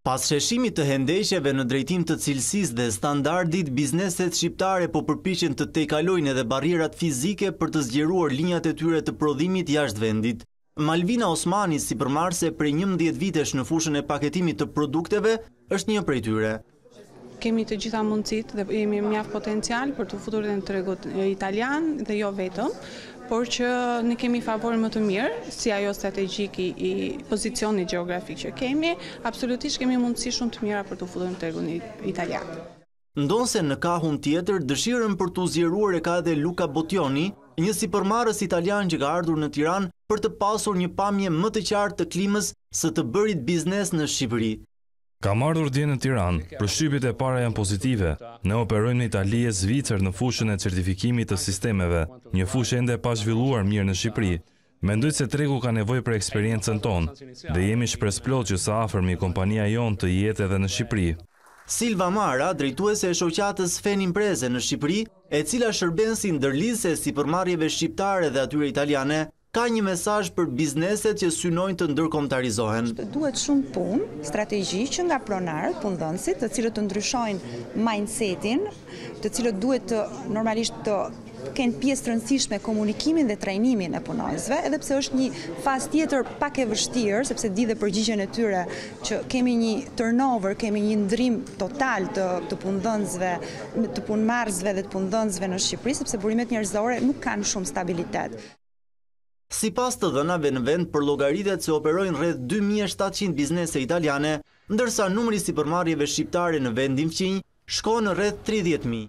Pas sheshimit të hendeqeve në drejtim të cilësisë dhe standardit, bizneset shqiptare po përpiqen të tejkalojnë edhe barrierat fizike për të zgjeruar linjat e tyre të prodhimit jashtë vendit. Malvina Osmani, sipërmarrëse prej njëmbëdhjetë vitesh në fushën e paketimit të produkteve, është një prej tyre. Kemi të gjitha mundësitë dhe jemi mjaft potencial për t'u futur edhe në tregut italian dhe jo vetëm, por që ne kemi favorin më të mirë si ajo strategjik i, i pozicionit gjeografik që kemi, absolutisht kemi mundësi shumë të mira për t'u futur në tregun italian. Ndonëse në kahun tjetër dëshirën për t'u zgjeruar e ka edhe Luca Bottioni, një sipërmarrës italian që ka ardhur në Tiranë për të pasur një pamje më të qartë të klimës së të bërit biznes në Shqipëri. Kam ardhur dje në Tiranë, përshtypjet e para janë pozitive. Ne operojmë në Itali e Zvicër në fushën e certifikimit të sistemeve, një fushë ende e pazhvilluar mirë në Shqipëri. Mendoj se tregu ka nevojë për eksperiencën tonë dhe jemi shpresëplotë që së afërmi kompania jonë të jetë edhe në Shqipëri. Silva Mara, drejtuese e shoqatës Fenimprese në Shqipëri, e cila shërben si ndërlidhëse e sipërmarrjeve shqiptare dhe atyre italiane, Ka një mesazh për bizneset që synojnë të ndërkombëtarizohen. Duhet shumë punë, strategji që nga pronarët, punëdhënësit, të cilët të ndryshojnë mindset-in, të cilët duhet të normalisht të kenë pjesë të rëndësishme komunikimin dhe trajnimin e punonjësve, edhe pse është një fazë tjetër pak e vështirë, sepse di dhe përgjigjen e tyre që kemi një turnover, kemi një ndrim total të të punëdhënësve, të punëmarrësve dhe të punëdhënësve në Shqipëri, sepse burimet njerëzore nuk kanë shumë stabilitet. Sipas të dhënave në vend përllogaritet se operojnë rreth dy mijë e shtatëqind biznese italiane, ndërsa numri i sipërmarrjeve shqiptare në vendin fqinj shkon në rreth tridhjetë mijë.